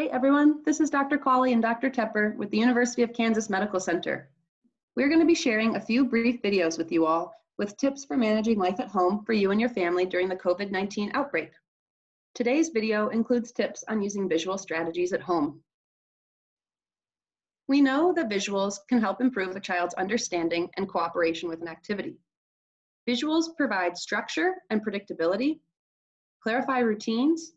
Hey everyone, this is Dr. Cauley and Dr. Tepper with the University of Kansas Medical Center. We're going to be sharing a few brief videos with you all with tips for managing life at home for you and your family during the COVID-19 outbreak. Today's video includes tips on using visual strategies at home. We know that visuals can help improve a child's understanding and cooperation with an activity. Visuals provide structure and predictability, clarify routines,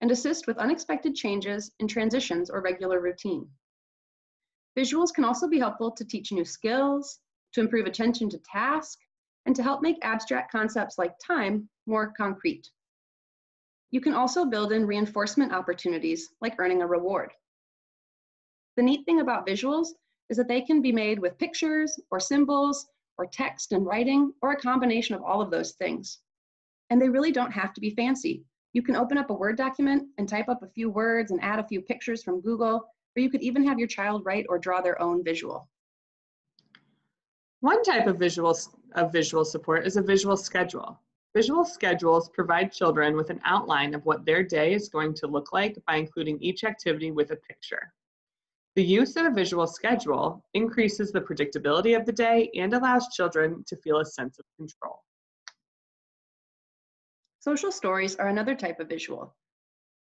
and assist with unexpected changes in transitions or regular routine. Visuals can also be helpful to teach new skills, to improve attention to task, and to help make abstract concepts like time more concrete. You can also build in reinforcement opportunities like earning a reward. The neat thing about visuals is that they can be made with pictures or symbols or text and writing or a combination of all of those things. And they really don't have to be fancy. You can open up a Word document and type up a few words and add a few pictures from Google, or you could even have your child write or draw their own visual. One type of visual, of visual support is a visual schedule. Visual schedules provide children with an outline of what their day is going to look like by including each activity with a picture. The use of a visual schedule increases the predictability of the day and allows children to feel a sense of control. Social stories are another type of visual.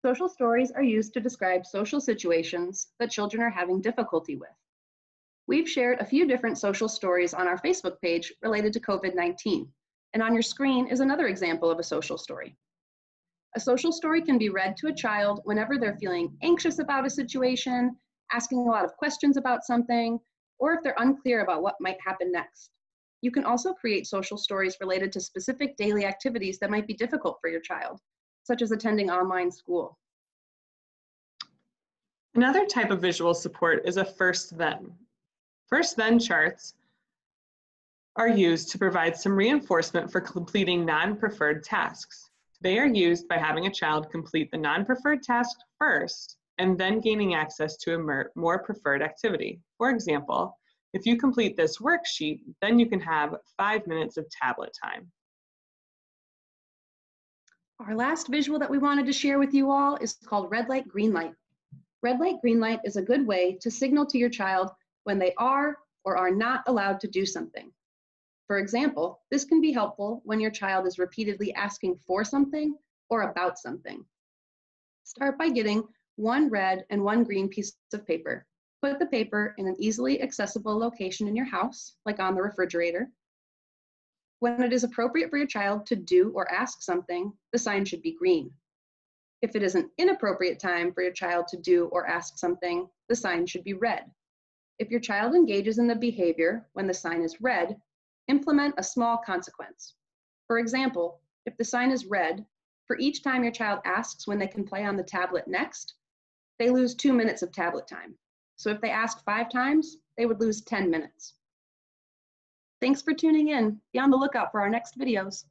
Social stories are used to describe social situations that children are having difficulty with. We've shared a few different social stories on our Facebook page related to COVID-19, and on your screen is another example of a social story. A social story can be read to a child whenever they're feeling anxious about a situation, asking a lot of questions about something, or if they're unclear about what might happen next. You can also create social stories related to specific daily activities that might be difficult for your child, such as attending online school. Another type of visual support is a first then. First then charts are used to provide some reinforcement for completing non-preferred tasks. They are used by having a child complete the non-preferred task first and then gaining access to a more preferred activity. For example, if you complete this worksheet, then you can have five minutes of tablet time. Our last visual that we wanted to share with you all is called red light, green light. Red light, green light is a good way to signal to your child when they are or are not allowed to do something. For example, this can be helpful when your child is repeatedly asking for something or about something. Start by getting one red and one green piece of paper Put the paper in an easily accessible location in your house, like on the refrigerator. When it is appropriate for your child to do or ask something, the sign should be green. If it is an inappropriate time for your child to do or ask something, the sign should be red. If your child engages in the behavior when the sign is red, implement a small consequence. For example, if the sign is red, for each time your child asks when they can play on the tablet next, they lose two minutes of tablet time. So if they asked five times, they would lose 10 minutes. Thanks for tuning in. Be on the lookout for our next videos.